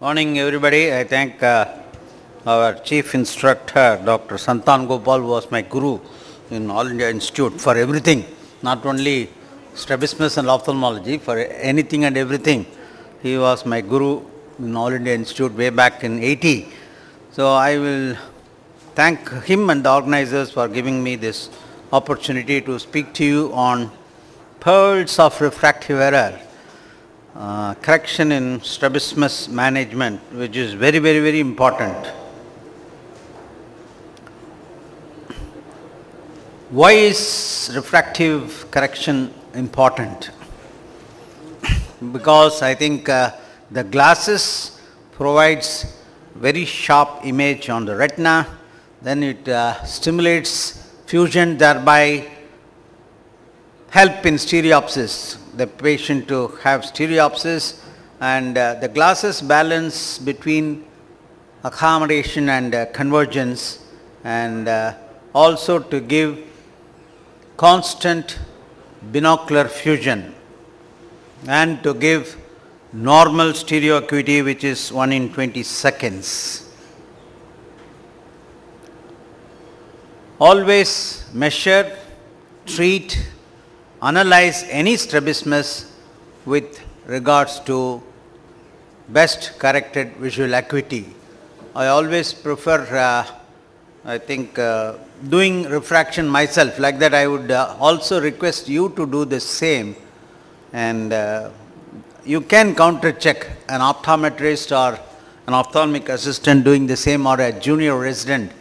Morning, everybody. I thank uh, our chief instructor, Dr. Santan Gopal, was my guru in All India Institute for everything, not only strabismus and ophthalmology, for anything and everything. He was my guru in All India Institute way back in 80. So I will thank him and the organizers for giving me this opportunity to speak to you on pearls of refractive error uh, correction in strabismus management, which is very, very, very important. Why is refractive correction important? because I think uh, the glasses provides very sharp image on the retina, then it uh, stimulates fusion, thereby help in stereopsis, the patient to have stereopsis and uh, the glasses balance between accommodation and uh, convergence and uh, also to give constant binocular fusion and to give normal stereo acuity which is 1 in 20 seconds. Always measure, treat, analyze any strabismus with regards to best corrected visual acuity. I always prefer, uh, I think, uh, doing refraction myself. Like that, I would uh, also request you to do the same. And uh, you can counter check an optometrist or an ophthalmic assistant doing the same or a junior resident.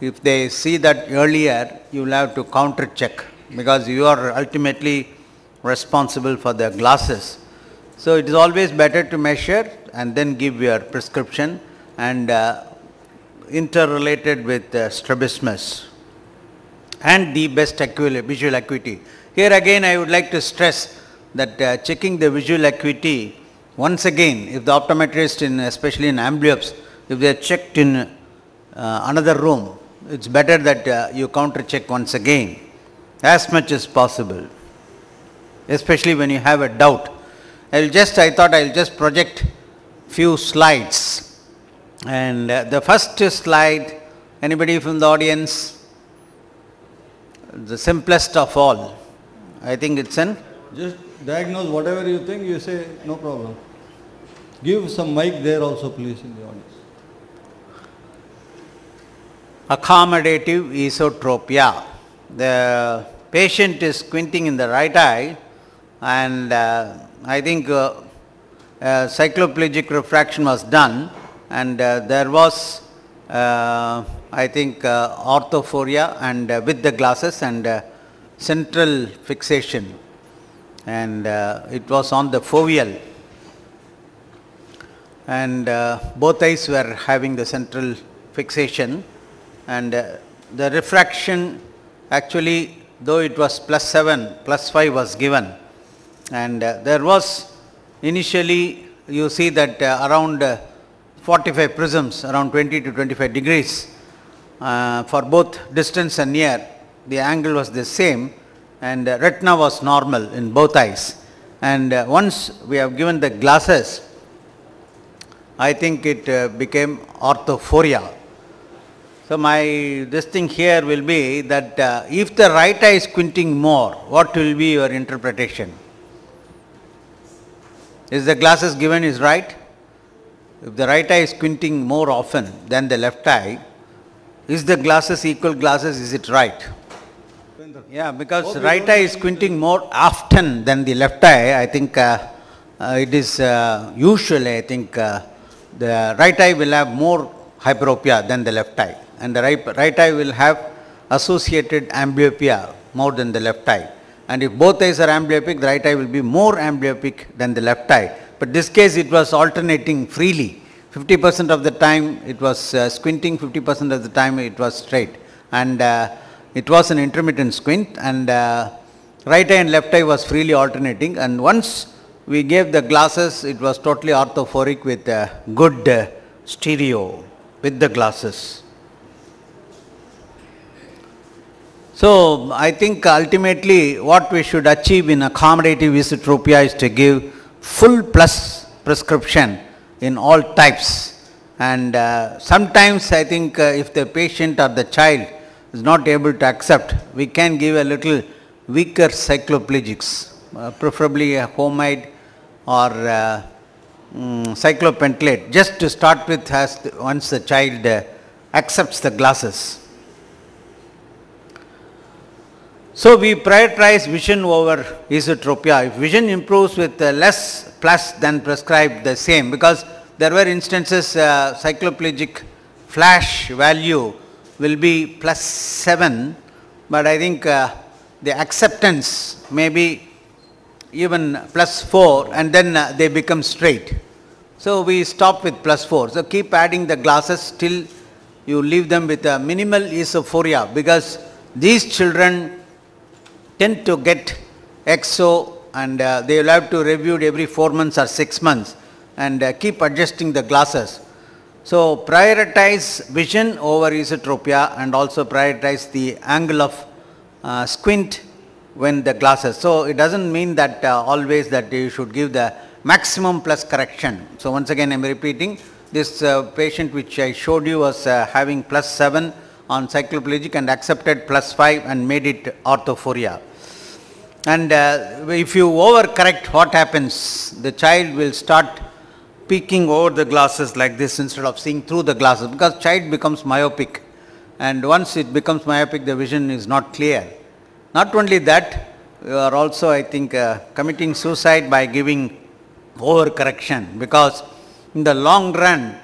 If they see that earlier, you will have to counter check because you are ultimately responsible for their glasses. So it is always better to measure and then give your prescription and uh, interrelated with uh, strabismus and the best visual acuity. Here again I would like to stress that uh, checking the visual acuity once again if the optometrist in especially in amblyopes if they are checked in uh, another room it's better that uh, you counter check once again as much as possible, especially when you have a doubt. I will just, I thought I will just project few slides. And uh, the first slide, anybody from the audience? The simplest of all. I think it's an Just diagnose whatever you think, you say no problem. Give some mic there also please in the audience. accommodative esotropia. The patient is squinting in the right eye and uh, I think uh, uh, cycloplegic refraction was done and uh, there was uh, I think orthophoria and with the glasses and central fixation and it was on the foveal. And both eyes were having the central fixation and the refraction actually though it was plus 7, plus 5 was given. And uh, there was initially you see that uh, around uh, 45 prisms, around 20 to 25 degrees uh, for both distance and near, the angle was the same and uh, retina was normal in both eyes. And uh, once we have given the glasses, I think it became orthophoria so my this thing here will be that uh, if the right eye is squinting more, what will be your interpretation? Is the glasses given is right? If the right eye is squinting more often than the left eye, is the glasses equal glasses, is it right? Yeah, because right eye is squinting more often than the left eye, I think uh, uh, it is uh, usually, I think uh, the right eye will have more hyperopia than the left eye and the right, right eye will have associated amblyopia more than the left eye. And if both eyes are amblyopic, the right eye will be more amblyopic than the left eye. But this case it was alternating freely. 50 percent of the time it was uh, squinting, 50 percent of the time it was straight. And uh, it was an intermittent squint and uh, right eye and left eye was freely alternating. And once we gave the glasses, it was totally orthophoric with good uh, stereo with the glasses. So I think ultimately what we should achieve in accommodative esotropia is to give full plus prescription in all types. And uh, sometimes I think uh, if the patient or the child is not able to accept, we can give a little weaker cycloplegics, uh, preferably a homemade or cyclopentolate, just to start with as the, once the child uh, accepts the glasses. So we prioritize vision over esotropia. If vision improves with uh, less plus than prescribed the same because there were instances uh, cycloplegic flash value will be plus 7 but I think uh, the acceptance may be even plus 4 and then uh, they become straight. So we stop with plus 4. So keep adding the glasses till you leave them with a minimal esophoria because these children tend to get exo and uh, they will have to review it every 4 months or 6 months and uh, keep adjusting the glasses. So prioritize vision over esotropia and also prioritize the angle of uh, squint when the glasses. So it doesn't mean that uh, always that you should give the maximum plus correction. So once again I am repeating this uh, patient which I showed you was uh, having plus 7 on cycloplegic and accepted plus 5 and made it orthophoria. And uh, if you overcorrect what happens? The child will start peeking over the glasses like this instead of seeing through the glasses because child becomes myopic and once it becomes myopic the vision is not clear. Not only that, you are also I think uh, committing suicide by giving overcorrection because in the long run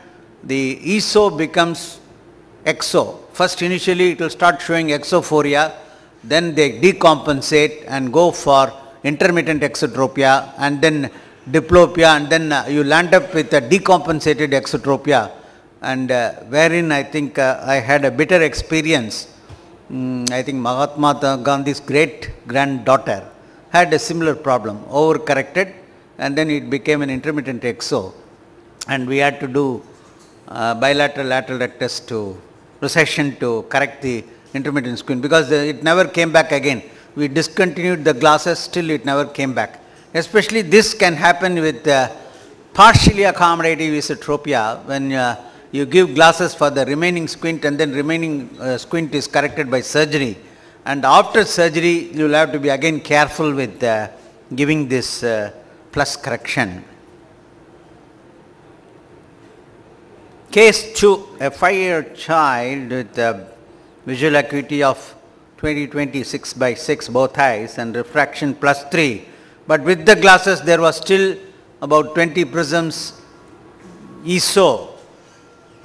the ESO becomes exo. First initially it will start showing exophoria, then they decompensate and go for intermittent exotropia and then diplopia and then uh, you land up with a decompensated exotropia and uh, wherein I think uh, I had a bitter experience. Mm, I think Mahatma Gandhi's great granddaughter had a similar problem, overcorrected and then it became an intermittent exo and we had to do uh, bilateral lateral rectus to recession to correct the intermittent squint because uh, it never came back again. We discontinued the glasses, still it never came back. Especially this can happen with uh, partially accommodative esotropia when uh, you give glasses for the remaining squint and then remaining uh, squint is corrected by surgery. And after surgery, you will have to be again careful with uh, giving this uh, plus correction. Case 2, a 5-year child with a visual acuity of 20/20 6 by 6 both eyes and refraction plus 3 but with the glasses there was still about 20 prisms ESO.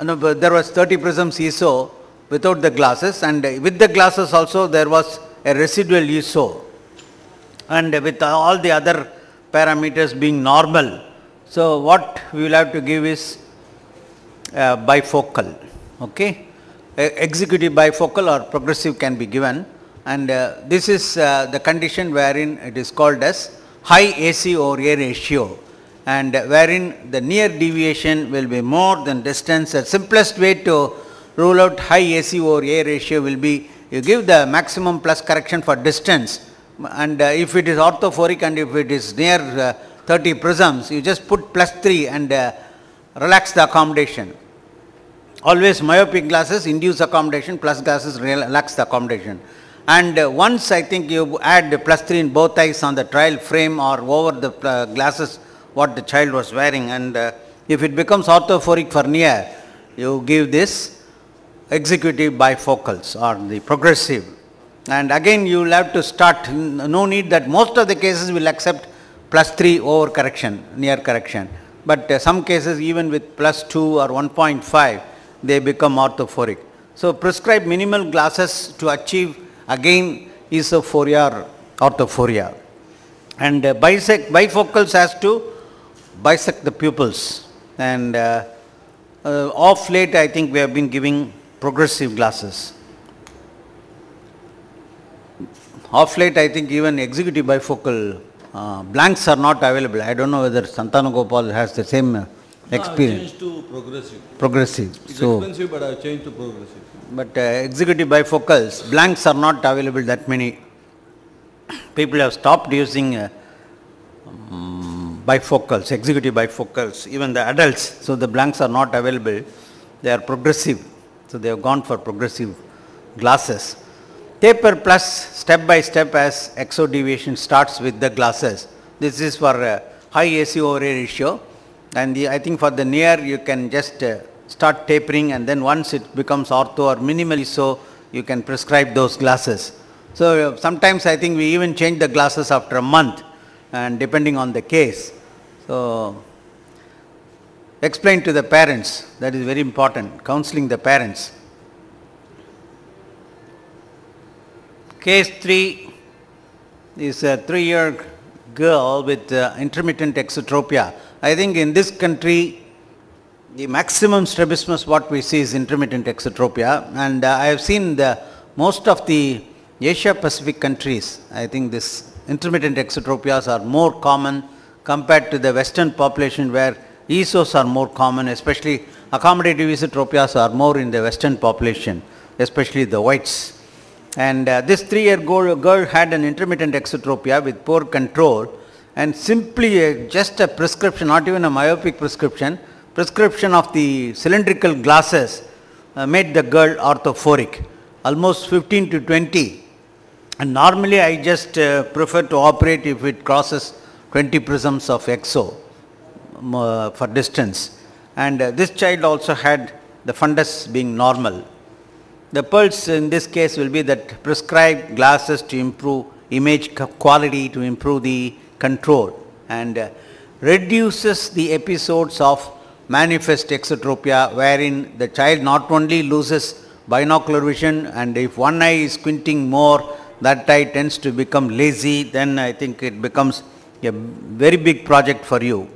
No, there was 30 prisms ESO without the glasses and with the glasses also there was a residual ESO and with all the other parameters being normal. So what we will have to give is uh, bifocal. Okay? executive bifocal or progressive can be given and uh, this is uh, the condition wherein it is called as high AC over A ratio and wherein the near deviation will be more than distance. The simplest way to rule out high AC over A ratio will be you give the maximum plus correction for distance and uh, if it is orthophoric and if it is near uh, 30 prisms you just put plus 3 and uh, relax the accommodation. Always myopic glasses induce accommodation plus glasses relax the accommodation. And uh, once I think you add plus 3 in both eyes on the trial frame or over the uh, glasses what the child was wearing and uh, if it becomes orthophoric for near you give this executive bifocals or the progressive and again you will have to start no need that most of the cases will accept plus 3 over correction near correction but uh, some cases even with plus 2 or 1.5 they become orthophoric. So prescribe minimal glasses to achieve again esophoria or orthophoria. And uh, bisect, bifocals has to bisect the pupils. And uh, uh, off late I think we have been giving progressive glasses. Off late I think even executive bifocal uh, blanks are not available. I don't know whether Santanu Gopal has the same uh, experience. changed to progressive. Progressive. It's so, expensive, but I've changed to progressive. but uh, executive bifocals, blanks are not available that many. People have stopped using uh, um, bifocals, executive bifocals, even the adults. So the blanks are not available. They are progressive. So they have gone for progressive glasses. Taper plus step by step as exo deviation starts with the glasses. This is for uh, high AC over ratio and the, I think for the near you can just uh, start tapering and then once it becomes ortho or minimally so you can prescribe those glasses. So uh, sometimes I think we even change the glasses after a month and depending on the case. So explain to the parents that is very important counseling the parents. Case 3 is a 3 year girl with uh, intermittent exotropia. I think in this country the maximum strabismus what we see is intermittent exotropia and uh, I have seen the most of the Asia Pacific countries I think this intermittent exotropias are more common compared to the western population where ESOs are more common especially accommodative esotropias are more in the western population especially the whites and uh, this three-year girl, girl had an intermittent exotropia with poor control and simply uh, just a prescription, not even a myopic prescription, prescription of the cylindrical glasses uh, made the girl orthophoric, almost 15 to 20. And normally I just uh, prefer to operate if it crosses 20 prisms of exo uh, for distance. And uh, this child also had the fundus being normal. The pulse in this case will be that prescribed glasses to improve image quality, to improve the control and uh, reduces the episodes of manifest exotropia wherein the child not only loses binocular vision and if one eye is squinting more that eye tends to become lazy then I think it becomes a very big project for you.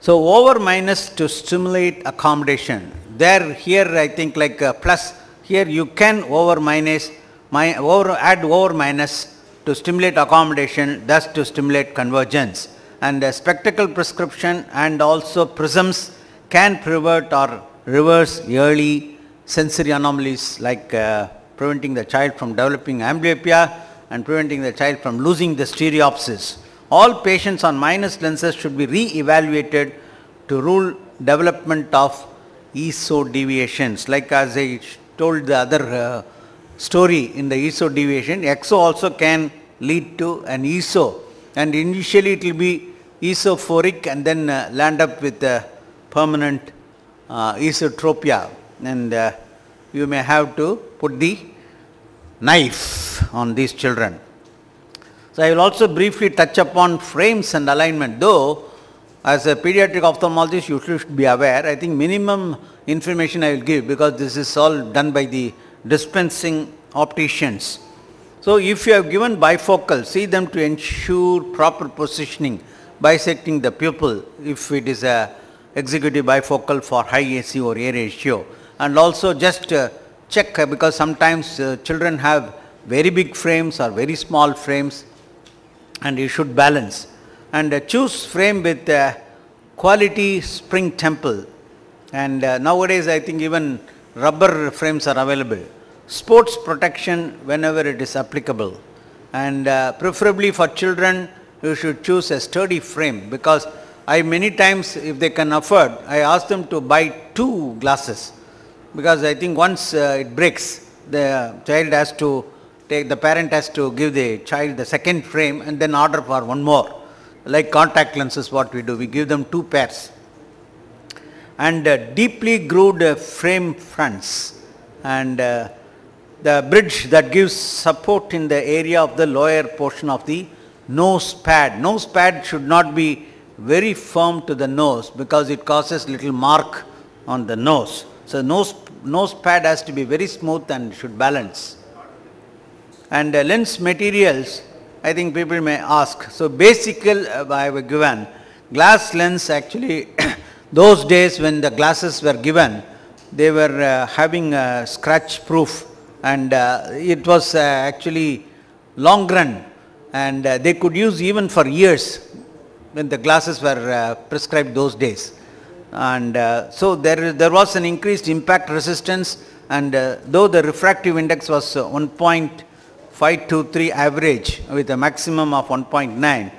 So over minus to stimulate accommodation there here I think like uh, plus here you can over minus my over add over minus to stimulate accommodation thus to stimulate convergence and spectacle prescription and also prisms can prevent or reverse early sensory anomalies like uh, preventing the child from developing amblyopia and preventing the child from losing the stereopsis. All patients on minus lenses should be re-evaluated to rule development of ESO deviations. Like as I told the other uh, story in the ESO deviation, EXO also can lead to an ESO and initially it will be esophoric and then uh, land up with a permanent uh, esotropia and uh, you may have to put the knife on these children. So I will also briefly touch upon frames and alignment though as a pediatric ophthalmologist, you should be aware. I think minimum information I will give because this is all done by the dispensing opticians. So if you have given bifocal, see them to ensure proper positioning, bisecting the pupil if it is a executive bifocal for high AC or A ratio. And also just uh, check uh, because sometimes uh, children have very big frames or very small frames and you should balance and uh, choose frame with uh, quality spring temple. And uh, nowadays I think even rubber frames are available. Sports protection whenever it is applicable. And preferably for children you should choose a sturdy frame because I many times if they can afford I ask them to buy two glasses. Because I think once uh, it breaks the child has to take the parent has to give the child the second frame and then order for one more like contact lenses what we do, we give them two pairs. And uh, deeply grooved uh, frame fronts and uh, the bridge that gives support in the area of the lower portion of the nose pad. Nose pad should not be very firm to the nose because it causes little mark on the nose. So nose, nose pad has to be very smooth and should balance. And uh, lens materials I think people may ask. So basically, uh, I have given. Glass lens actually, those days when the glasses were given, they were uh, having a scratch proof and uh, it was uh, actually long run and uh, they could use even for years when the glasses were uh, prescribed those days. And so there, there was an increased impact resistance and though the refractive index was 1. 523 average with a maximum of 1.9.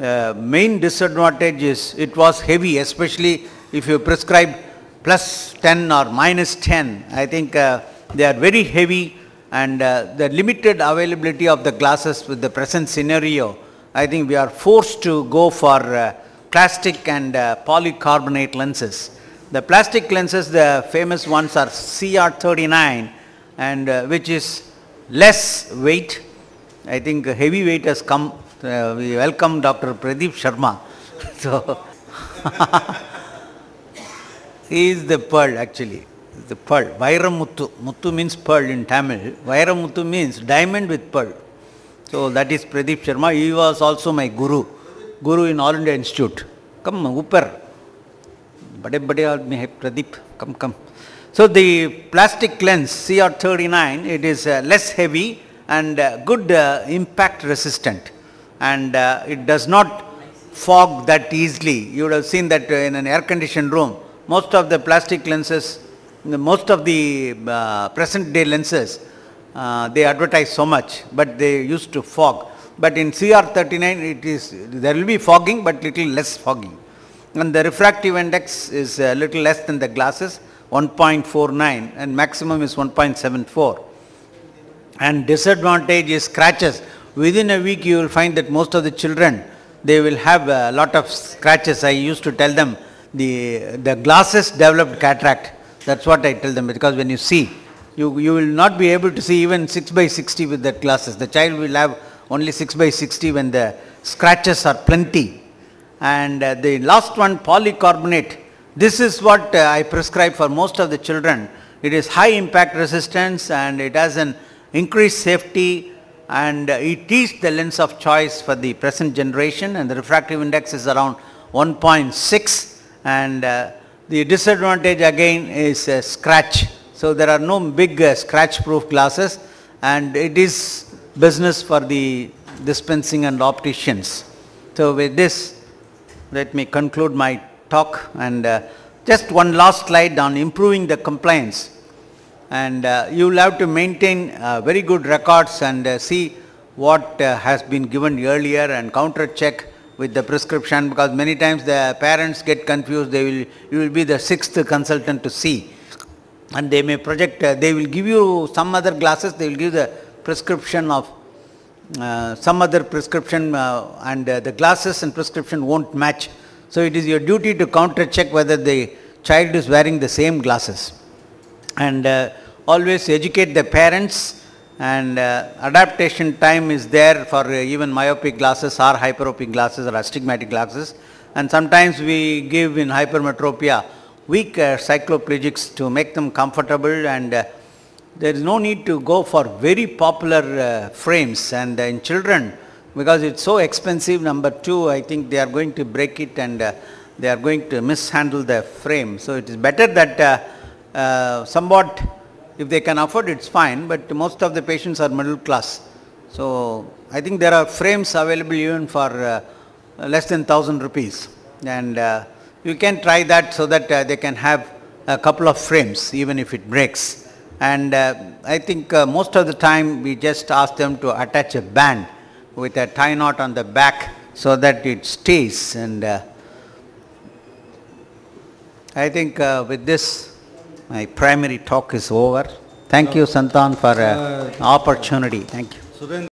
uh, main disadvantage is it was heavy, especially if you prescribe plus 10 or minus 10. I think uh, they are very heavy and uh, the limited availability of the glasses with the present scenario, I think we are forced to go for uh, plastic and uh, polycarbonate lenses. The plastic lenses, the famous ones are CR39 and uh, which is less weight. I think heavy weight has come. Uh, we welcome Dr. Pradeep Sharma. so, he is the pearl actually. The pearl. Vairamuttu. Muttu means pearl in Tamil. Vairamuttu means diamond with pearl. So that is Pradeep Sharma. He was also my guru. Guru in All India Institute. Come, upper. Bade bade aadmi Pradeep. Come, come so the plastic lens cr39 it is uh, less heavy and uh, good uh, impact resistant. And uh, it does not fog that easily. You would have seen that uh, in an air conditioned room. Most of the plastic lenses most of the uh, present day lenses they advertise so much but they used to fog. But in cr39 it is there will be fogging but little less fogging. And the refractive index is a little less than the glasses 1.49 and maximum is 1.74 and disadvantage is scratches. Within a week you will find that most of the children they will have a lot of scratches. I used to tell them the the glasses developed cataract. That's what i tell them because when you see you you will not be able to see even 6 by 60 with that glasses. The child will have only 6 by 60 when the scratches are plenty. And uh, the last one, polycarbonate. This is what uh, I prescribe for most of the children. It is high impact resistance and it has an increased safety and uh, it is the lens of choice for the present generation and the refractive index is around 1.6 and uh, the disadvantage again is uh, scratch. So there are no big uh, scratch proof glasses and it is business for the dispensing and opticians. So with this let me conclude my talk and uh, just one last slide on improving the compliance. And uh, you will have to maintain uh, very good records and uh, see what uh, has been given earlier and counter check with the prescription because many times the parents get confused. They will, you will be the sixth consultant to see. And they may project, uh, they will give you some other glasses, they will give the prescription of some other prescription and the glasses and prescription won't match. So it is your duty to counter check whether the child is wearing the same glasses. And uh, always educate the parents and uh, adaptation time is there for uh, even myopic glasses or hyperopic glasses or astigmatic glasses. And sometimes we give in hypermetropia weak cycloplegics to make them comfortable and there is no need to go for very popular uh, frames and uh, in children because it's so expensive number two I think they are going to break it and uh, they are going to mishandle the frame. So it is better that uh, uh, somewhat if they can afford it's fine but most of the patients are middle class. So I think there are frames available even for uh, less than 1000 rupees and you can try that so that they can have a couple of frames even if it breaks. And uh, I think uh, most of the time we just ask them to attach a band with a tie knot on the back so that it stays. And uh, I think uh, with this, my primary talk is over. Thank you, Santan, for uh, opportunity. Thank you.